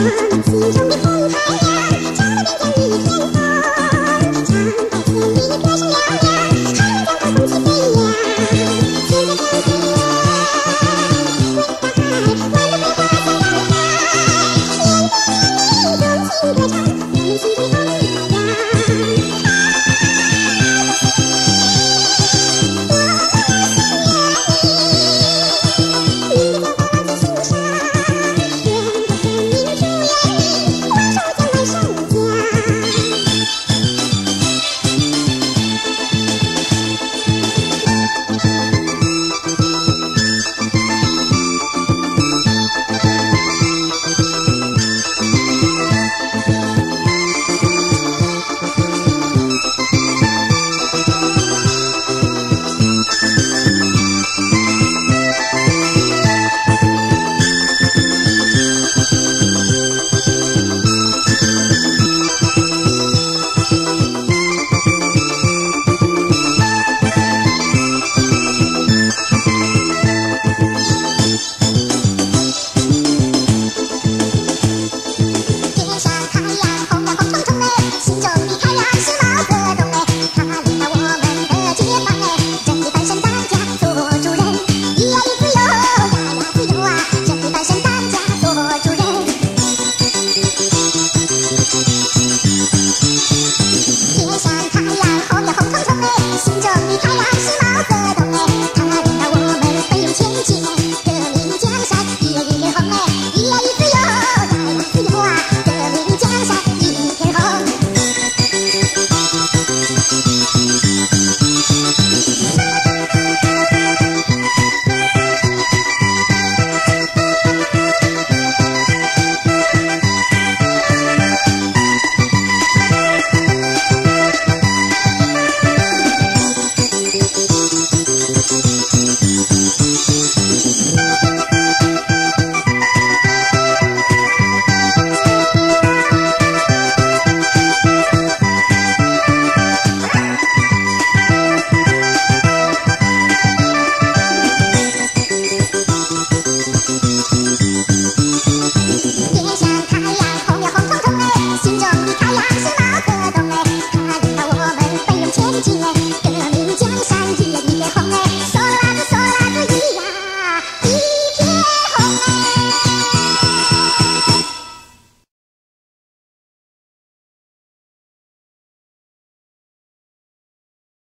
我心中的